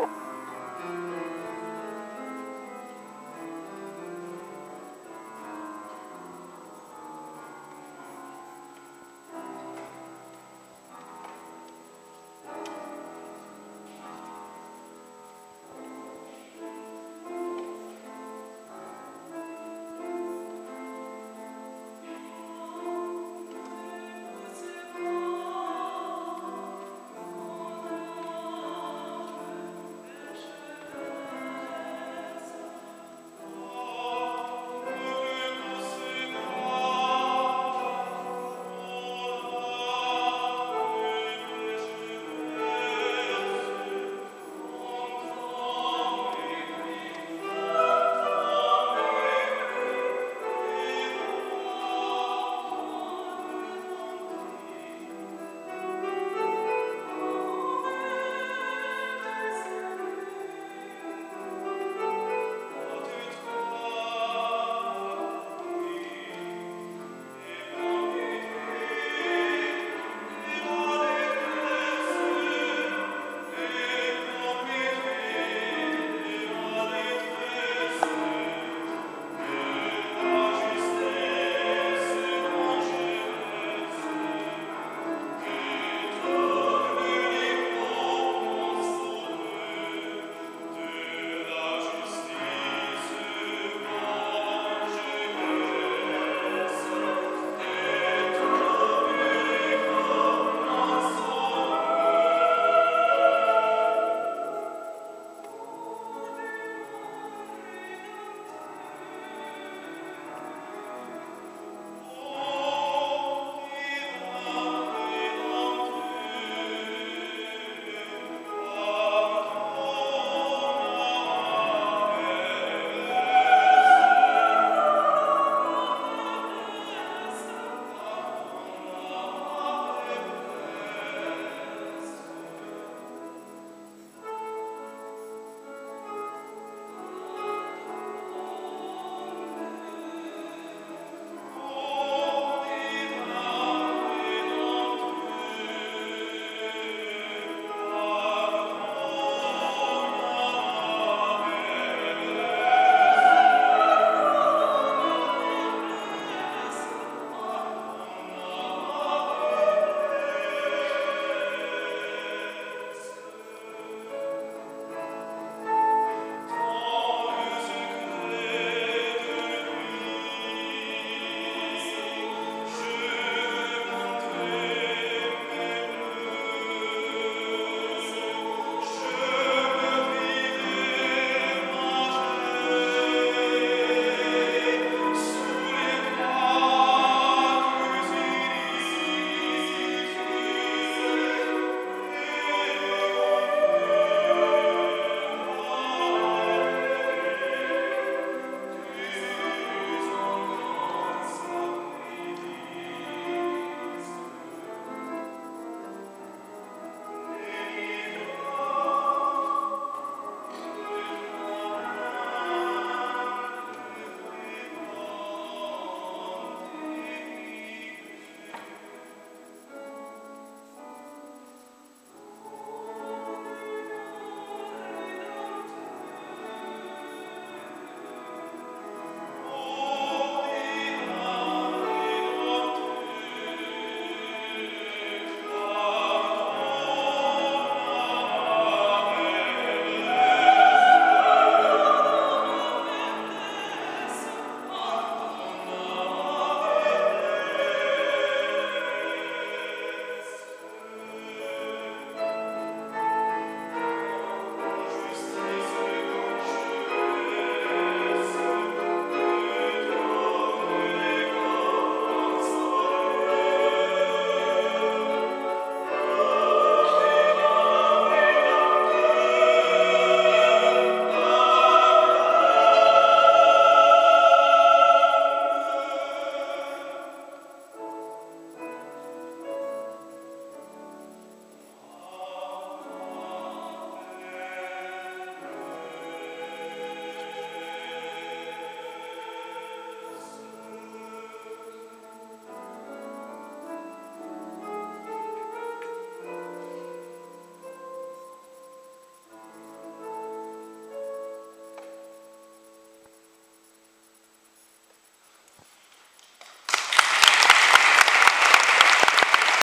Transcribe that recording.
うん。